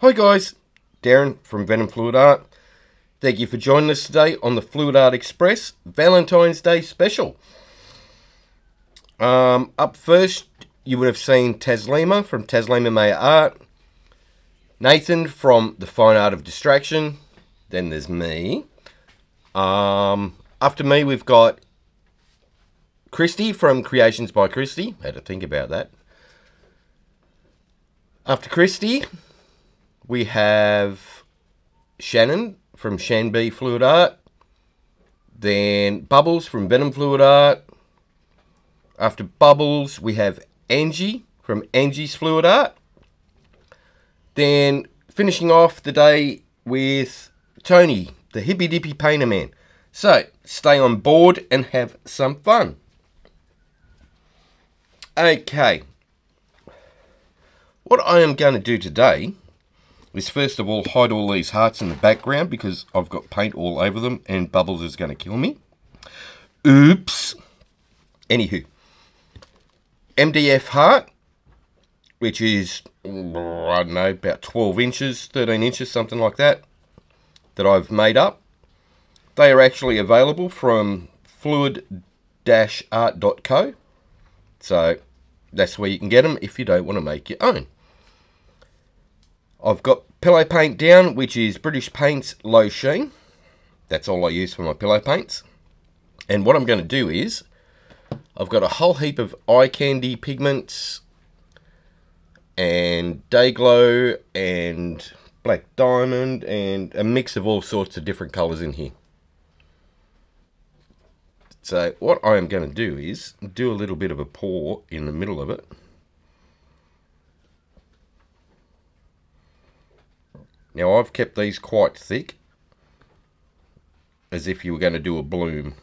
Hi guys, Darren from Venom Fluid Art. Thank you for joining us today on the Fluid Art Express Valentine's Day special. Um, up first, you would have seen Taslima from Taslima Maya Art, Nathan from The Fine Art of Distraction, then there's me. Um, after me, we've got Kristey from Kreations by Kristey. Had to think about that. After Kristey, we have Shannon from ShanB Fluid Art. Then Bubbles from Venom Fluid Art. After Bubbles, we have Angie from Angie's Fluid Art. Then finishing off the day with Tony, the hippy dippy painter man. So stay on board and have some fun. Okay. What I am going to do today is first of all hide all these hearts in the background because I've got paint all over them and Bubbles is going to kill me. Oops. Anywho. MDF heart, which is, I don't know, about 12 inches, 13 inches, something like that, that I've made up. They are actually available from fluid-art.co. So that's where you can get them if you don't want to make your own. I've got pillow paint down, which is British Paints Low Sheen. That's all I use for my pillow paints. And what I'm going to do is, I've got a whole heap of eye candy pigments and day glow and black diamond and a mix of all sorts of different colours in here. So what I am going to do is do a little bit of a pour in the middle of it. Now I've kept these quite thick as if you were going to do a bloom.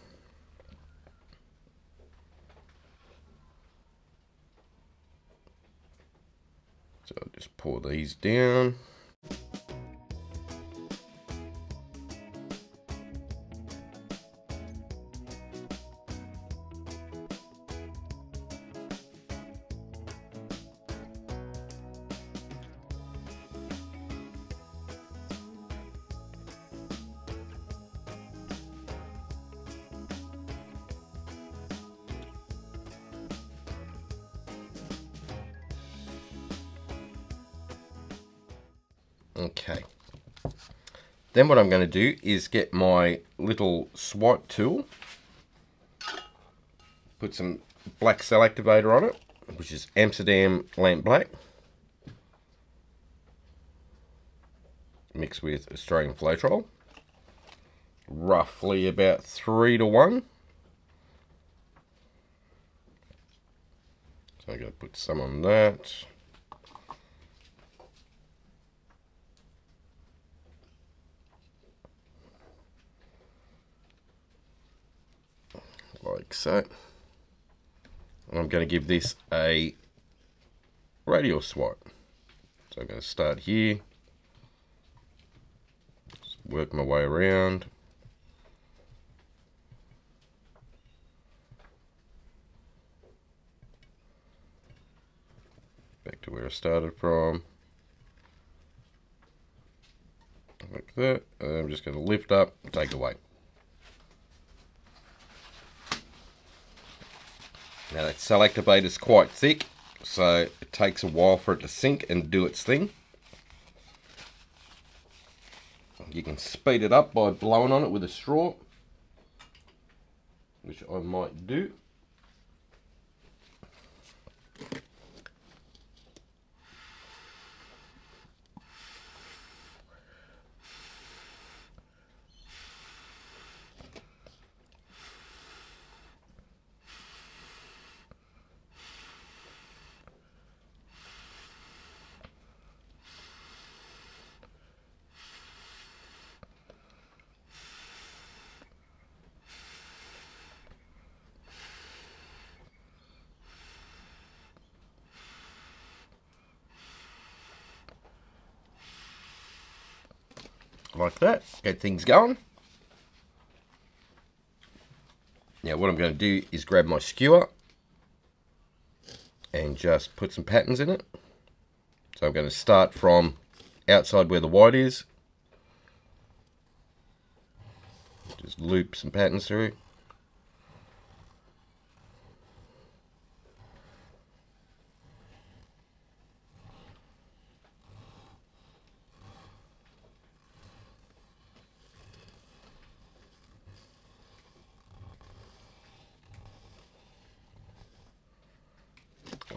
So I'll just pour these down. Then what I'm going to do is get my little swipe tool, put some black cell activator on it, which is Amsterdam Lamp Black, mixed with Australian Floetrol, roughly about 3 to 1. So I'm going to put some on that. Like so. And I'm going to give this a radial swipe. So I'm going to start here, Just work my way around. Back to where I started from. Like that. And I'm just going to lift up and take away. Now that activator is quite thick, so it takes a while for it to sink and do its thing. You can speed it up by blowing on it with a straw, which I might do. Like that, get things going. Now what I'm going to do is grab my skewer and just put some patterns in it. So I'm going to start from outside where the white is. Just loop some patterns through.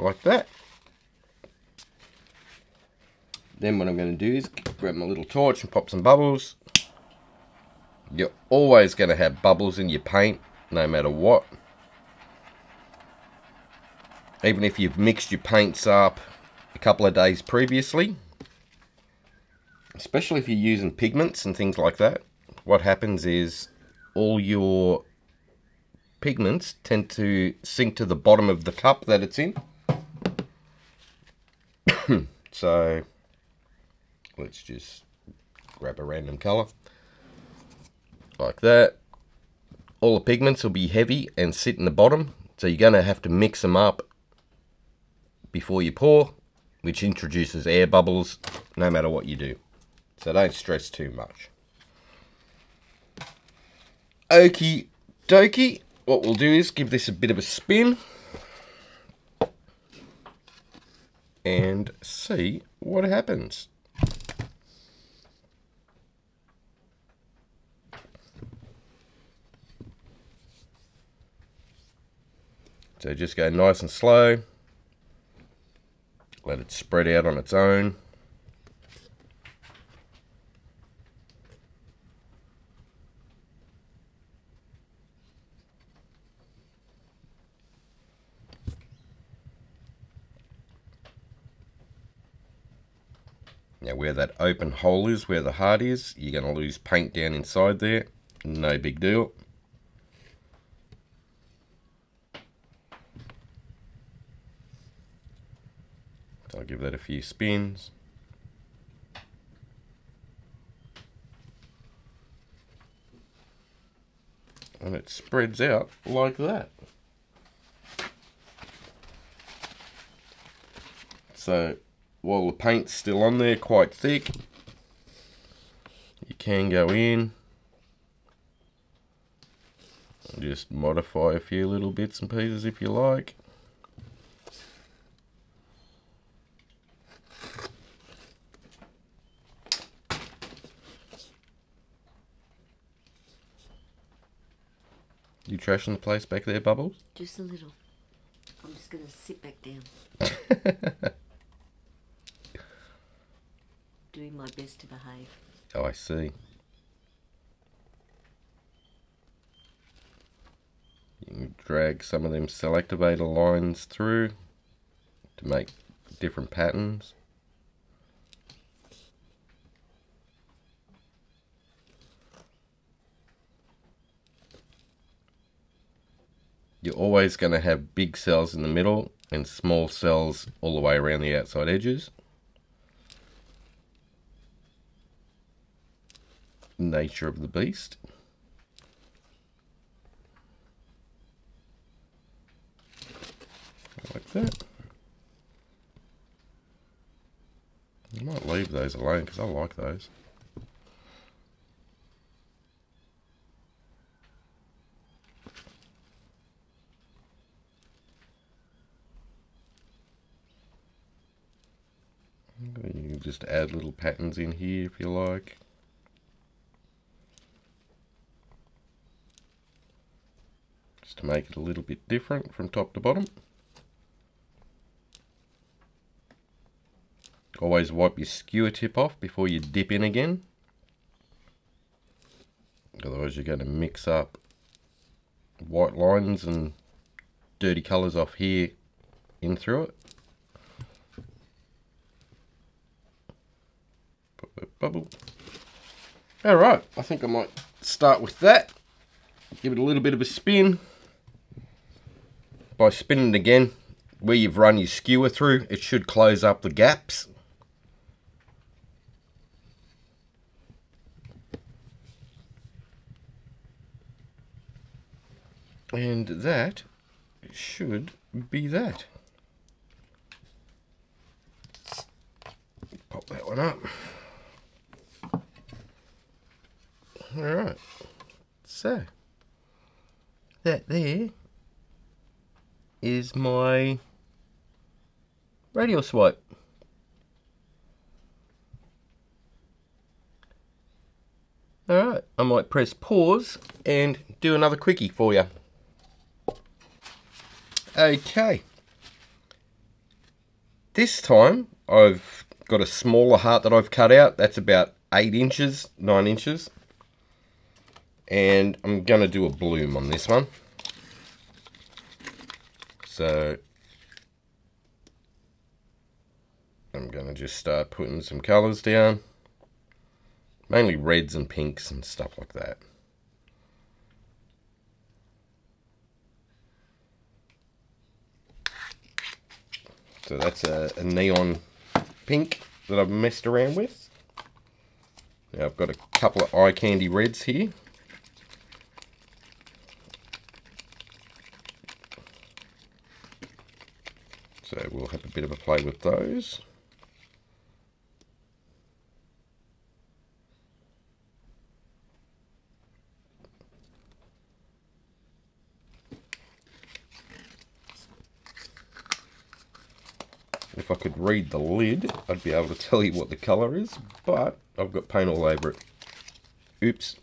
Like that. Then what I'm going to do is grab my little torch and pop some bubbles. You're always going to have bubbles in your paint, no matter what. Even if you've mixed your paints up a couple of days previously. Especially if you're using pigments and things like that. What happens is all your pigments tend to sink to the bottom of the cup that it's in. so let's just grab a random color like that. All the pigments will be heavy and sit in the bottom so you're going to have to mix them up before you pour which introduces air bubbles no matter what you do. So don't stress too much. Okie dokie. What we'll do is give this a bit of a spin and see what happens. So just go nice and slow. Let it spread out on its own. Now where that open hole is, where the heart is, you're going to lose paint down inside there. No big deal. So I'll give that a few spins. And it spreads out like that. So while the paint's still on there quite thick you can go in and just modify a few little bits and pieces if you like You trashing the place back there, Bubbles? Just a little. I'm just going to sit back down. doing my best to behave. Oh, I see. You can drag some of them cell activator lines through to make different patterns. You're always going to have big cells in the middle and small cells all the way around the outside edges. Nature of the beast. Like that. I might leave those alone because I like those. You can just add little patterns in here if you like. To make it a little bit different from top to bottom. Always wipe your skewer tip off before you dip in again. Otherwise you're going to mix up white lines and dirty colours off here in through it. Bubble. Alright, I think I might start with that. Give it a little bit of a spin by spinning again where you've run your skewer through it should close up the gaps. And that should be that. Pop that one up. All right. So that there is my radial swipe. Alright, I might press pause and do another quickie for you. Okay. This time I've got a smaller heart that I've cut out. That's about 8 inches, 9 inches. And I'm going to do a bloom on this one. So I'm going to just start putting some colours down. Mainly reds and pinks and stuff like that. So that's a, a neon pink that I've messed around with. Now I've got a couple of eye candy reds here. So we'll have a bit of a play with those. If I could read the lid, I'd be able to tell you what the colour is, but I've got paint all over it. Oops.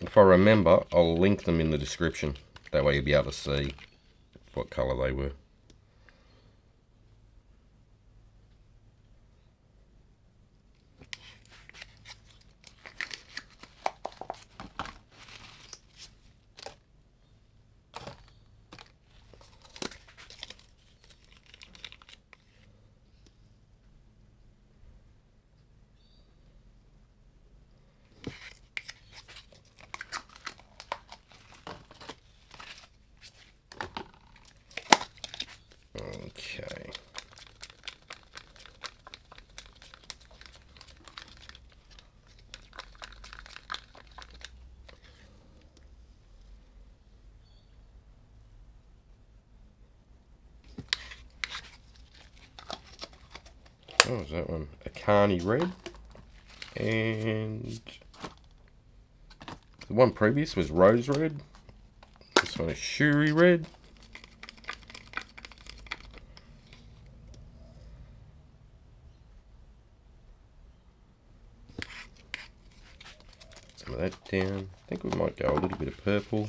If I remember, I'll link them in the description. That way you'll be able to see what colour they were. Okay. What was that one? A Carney Red. And the one previous was Rose Red. This one is Shuri Red. Some of that down. I think we might go a little bit of purple.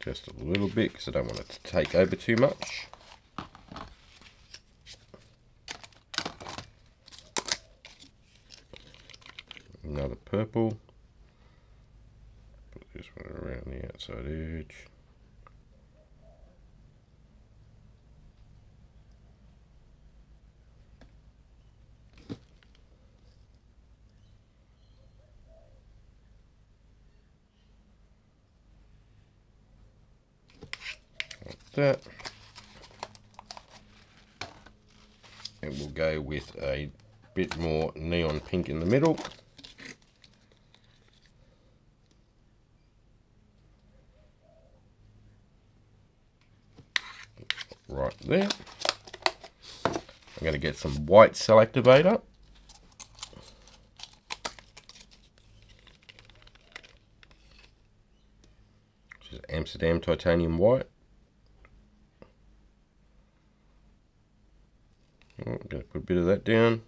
Just a little bit because I don't want it to take over too much. Another purple. Put this one around the outside edge. Like that. And we'll go with a bit more neon pink in the middle. right there. I'm going to get some white cell activator. Which is Amsterdam titanium white. I'm going to put a bit of that down.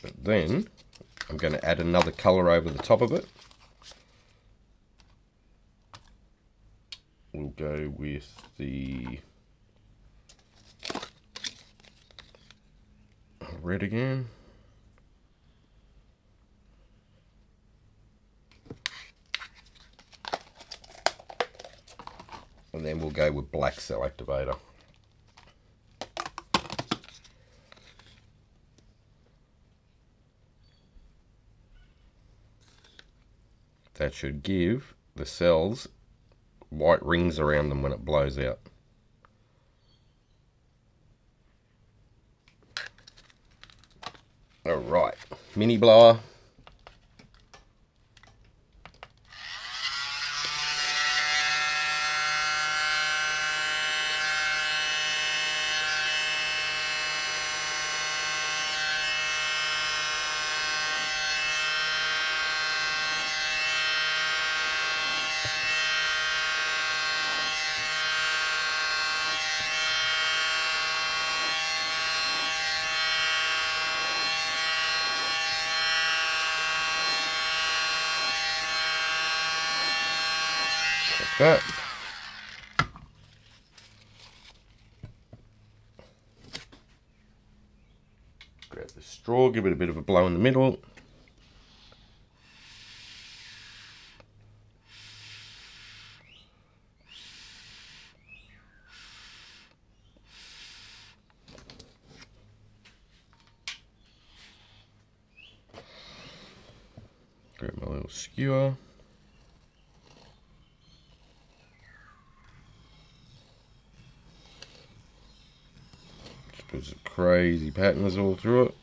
But then I'm going to add another colour over the top of it. we'll go with the red again. And then we'll go with black cell activator. That should give the cells white rings around them when it blows out. Alright, mini blower. like that. Grab the straw, give it a bit of a blow in the middle. Grab my little skewer. Just put some crazy patterns all through it.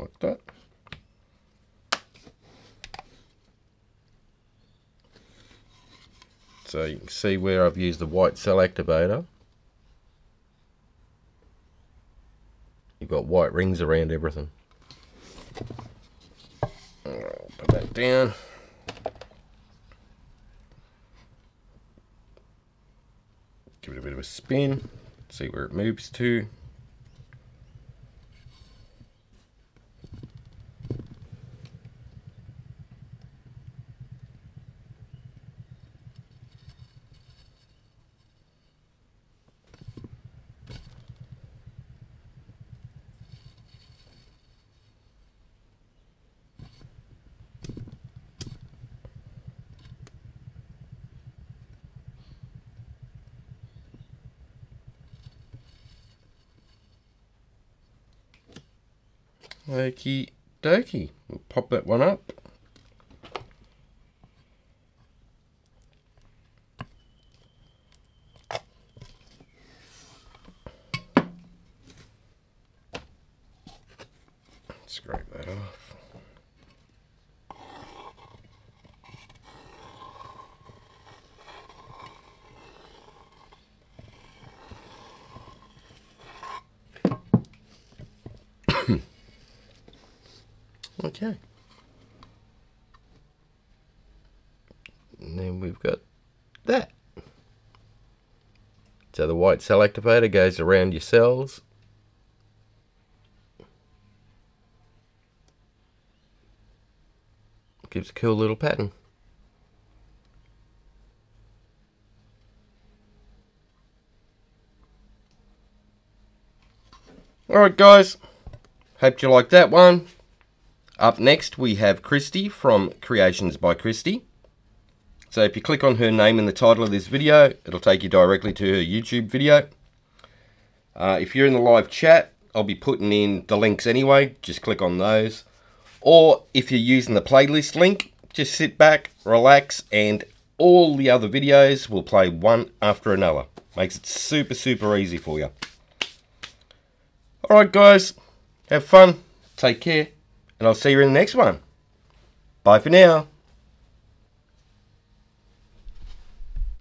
Like that. So you can see where I've used the white cell activator. You've got white rings around everything. Down. Give it a bit of a spin. See where it moves to. Okie dokie. We'll pop that one up. Scrape that off. Okay. And then we've got that. So the white cell activator goes around your cells. Gives a cool little pattern. Alright guys, hope you liked that one. Up next, we have Kristey from Kreations by Kristey. So if you click on her name in the title of this video, it'll take you directly to her YouTube video. Uh, if you're in the live chat, I'll be putting in the links anyway. Just click on those. Or if you're using the playlist link, just sit back, relax, and all the other videos will play one after another. Makes it super, super easy for you. Alright guys, have fun, take care and I'll see you in the next one. Bye for now.